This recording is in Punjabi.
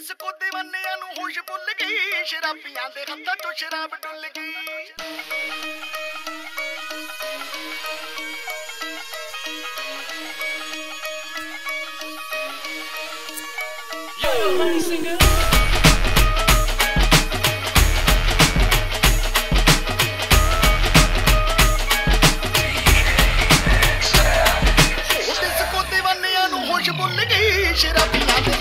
ਇਸ ਕੋ دیਵਾਨਿਆਂ ਨੂੰ ਹੋਸ਼ ਭੁੱਲ ਗਈ ਸ਼ਰਾਬੀਆਂ ਦੇ ਹੱਥਾਂ ਤੋਂ ਸ਼ਰਾਬ ਡੁੱਲ ਗਈ Lonely singer. ਸ਼ਰਾਬੀਆਂ ਦੇ